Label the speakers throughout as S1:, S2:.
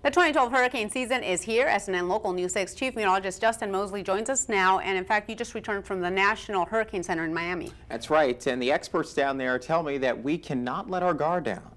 S1: The 2012 hurricane season is here. SNN Local News 6 Chief Meteorologist Justin Mosely joins us now. And in fact, you just returned from the National Hurricane Center in Miami.
S2: That's right. And the experts down there tell me that we cannot let our guard down.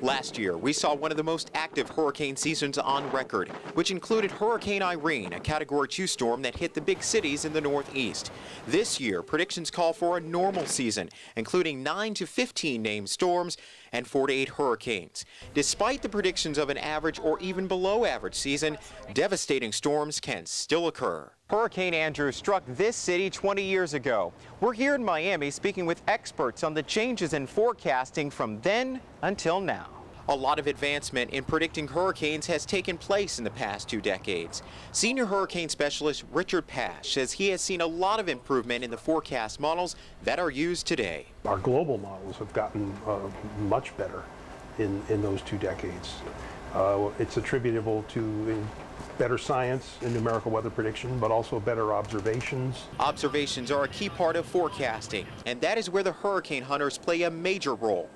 S3: Last year, we saw one of the most active hurricane seasons on record, which included Hurricane Irene, a Category 2 storm that hit the big cities in the Northeast. This year, predictions call for a normal season, including 9 to 15 named storms and 4 to 8 hurricanes. Despite the predictions of an average or even below average season, devastating storms can still occur. Hurricane Andrew struck this city 20 years ago. We're here in Miami speaking with experts on the changes in forecasting from then until now. A lot of advancement in predicting hurricanes has taken place in the past two decades. Senior hurricane specialist Richard Pasch says he has seen a lot of improvement in the forecast models that are used today.
S4: Our global models have gotten uh, much better in, in those two decades. Uh, it's attributable to better science in numerical weather prediction, but also better observations.
S3: Observations are a key part of forecasting, and that is where the hurricane hunters play a major role.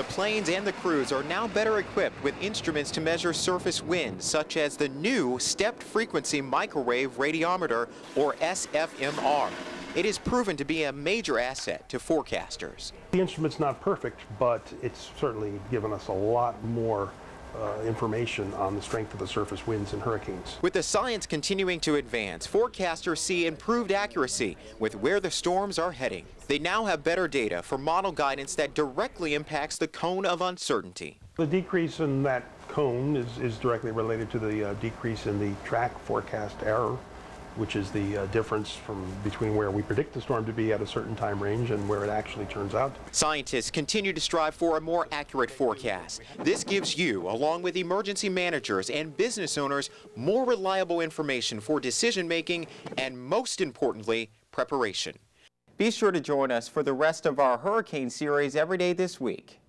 S3: The planes and the crews are now better equipped with instruments to measure surface winds, such as the new Stepped Frequency Microwave Radiometer, or SFMR. It is proven to be a major asset to forecasters.
S4: The instrument's not perfect, but it's certainly given us a lot more uh, information on the strength of the surface winds and hurricanes.
S3: With the science continuing to advance, forecasters see improved accuracy with where the storms are heading. They now have better data for model guidance that directly impacts the cone of uncertainty.
S4: The decrease in that cone is, is directly related to the uh, decrease in the track forecast error which is the uh, difference from between where we predict the storm to be at a certain time range and where it actually turns out.
S3: Scientists continue to strive for a more accurate forecast. This gives you, along with emergency managers and business owners, more reliable information for decision making and, most importantly, preparation.
S2: Be sure to join us for the rest of our hurricane series every day this week.